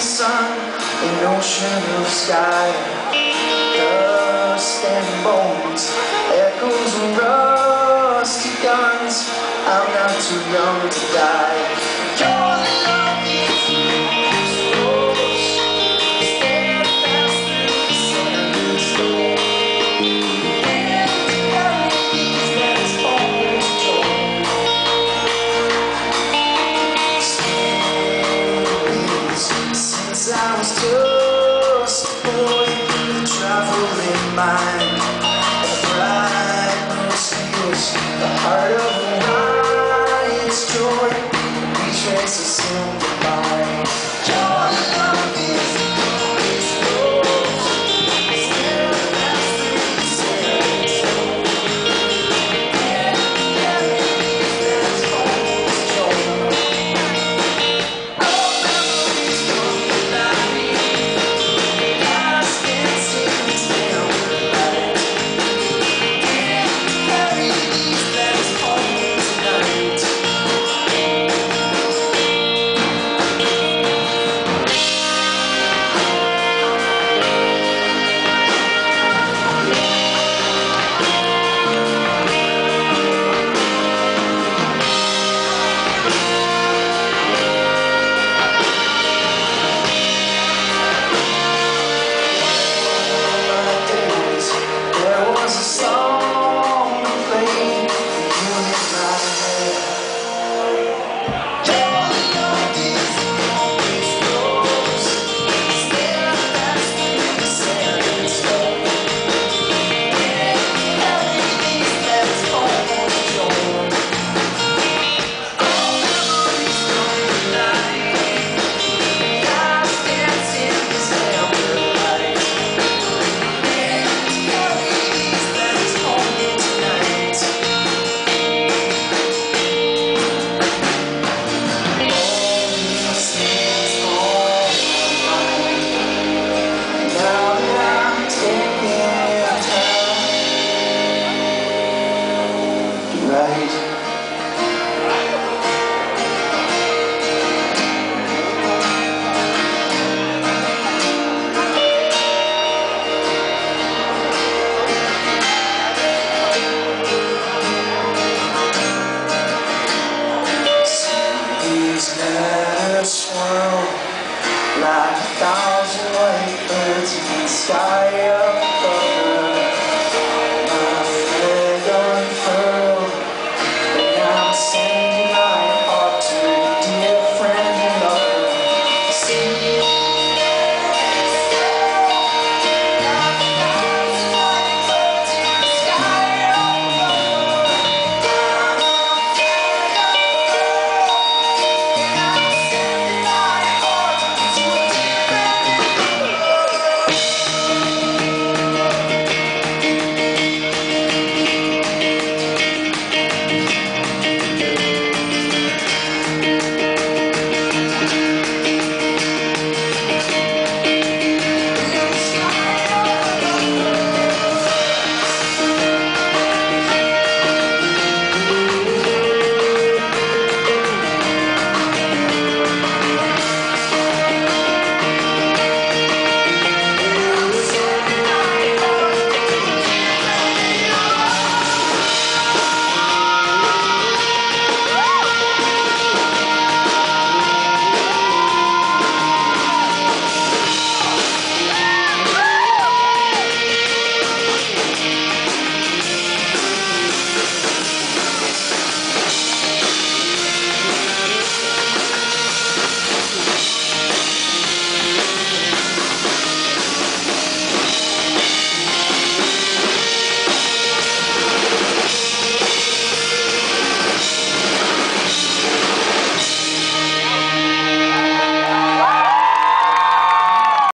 sun, an ocean of sky. Dust and bones, echoes and rusty guns. I'm not too young to die. mind.